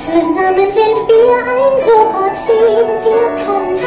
Zusammen sind wir ein super Team, wir können